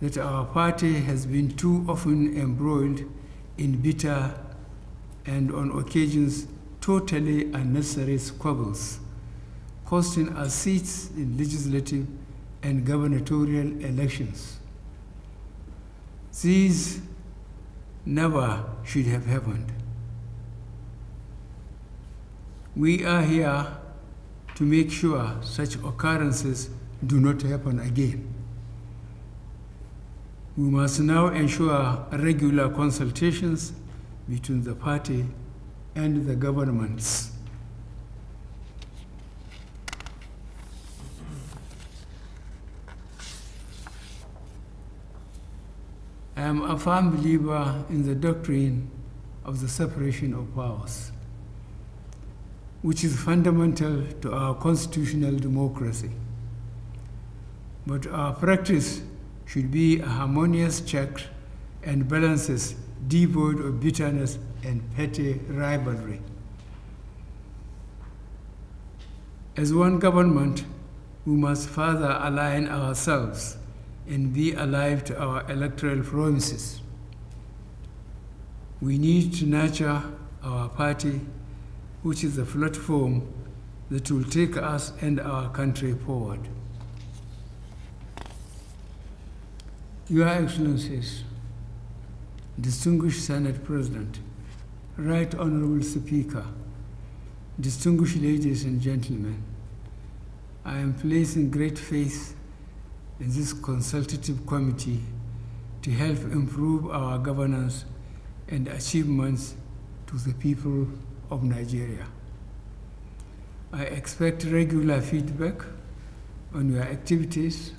that our party has been too often embroiled in bitter and on occasions totally unnecessary squabbles, costing us seats in legislative and gubernatorial elections. These never should have happened. We are here to make sure such occurrences do not happen again. We must now ensure regular consultations between the party and the governments. I am a firm believer in the doctrine of the separation of powers, which is fundamental to our constitutional democracy. But our practice should be a harmonious check and balances devoid of bitterness and petty rivalry. As one government, we must further align ourselves and be alive to our electoral promises. We need to nurture our party, which is the platform that will take us and our country forward. Your Excellencies, Distinguished Senate President, Right Honorable Speaker, distinguished ladies and gentlemen, I am placing great faith in this consultative committee to help improve our governance and achievements to the people of Nigeria. I expect regular feedback on your activities,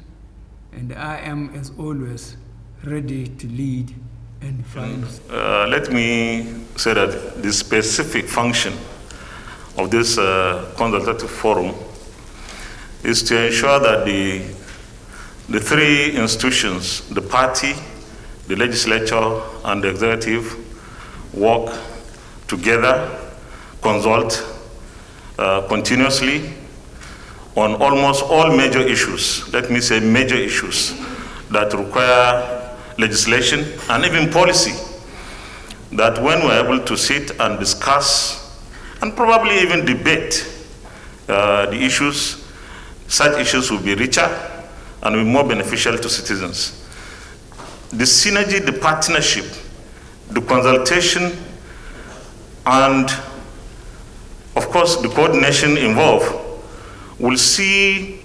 and I am, as always, ready to lead and find. Uh, let me say that the specific function of this uh, consultative forum is to ensure that the, the three institutions, the party, the legislature, and the executive, work together, consult uh, continuously on almost all major issues, let me say major issues, that require legislation and even policy, that when we're able to sit and discuss and probably even debate uh, the issues, such issues will be richer and will be more beneficial to citizens. The synergy, the partnership, the consultation, and of course the coordination involved will see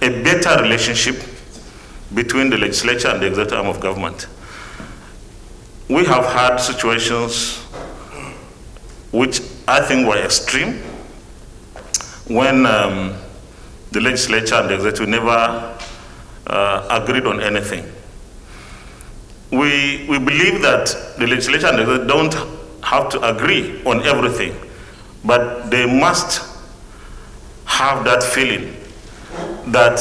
a better relationship between the legislature and the executive arm of government. We have had situations which I think were extreme when um, the legislature and the executive never uh, agreed on anything. We, we believe that the legislature and the executive don't have to agree on everything, but they must have that feeling that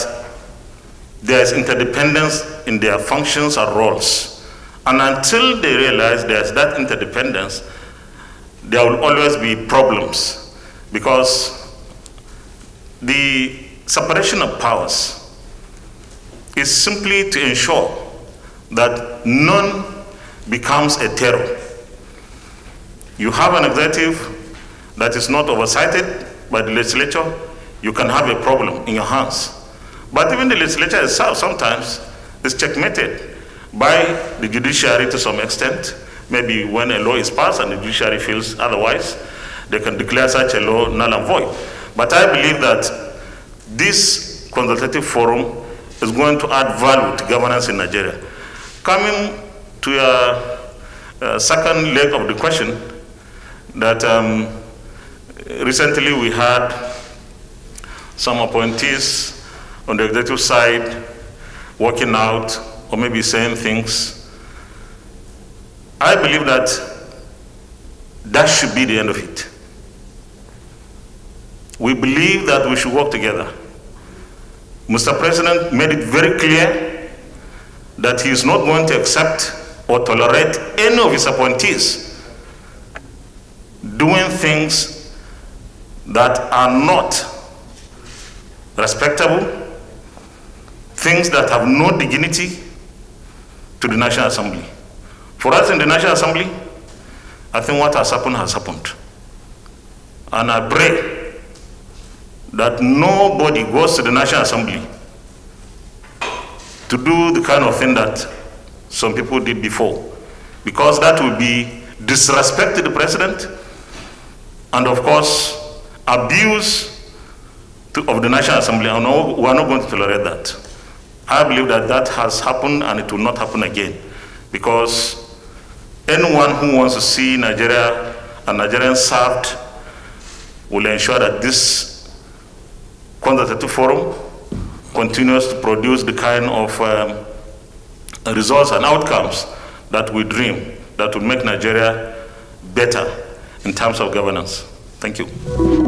there's interdependence in their functions and roles. And until they realize there's that interdependence, there will always be problems because the separation of powers is simply to ensure that none becomes a terror. You have an executive that is not oversighted by the legislature, you can have a problem in your hands. But even the legislature itself sometimes is checkmated by the judiciary to some extent. Maybe when a law is passed and the judiciary feels otherwise, they can declare such a law null and void. But I believe that this consultative forum is going to add value to governance in Nigeria. Coming to your uh, second leg of the question, that um, recently we had some appointees on the executive side working out or maybe saying things. I believe that that should be the end of it. We believe that we should work together. Mr. President made it very clear that he is not going to accept or tolerate any of his appointees doing things that are not respectable, things that have no dignity, to the National Assembly. For us in the National Assembly, I think what has happened has happened. And I pray that nobody goes to the National Assembly to do the kind of thing that some people did before, because that will be disrespect to the president and, of course, abuse to, of the National Assembly. No, we are not going to tolerate that. I believe that that has happened and it will not happen again, because anyone who wants to see Nigeria and Nigerians served will ensure that this consultative forum continues to produce the kind of um, results and outcomes that we dream that will make Nigeria better in terms of governance. Thank you.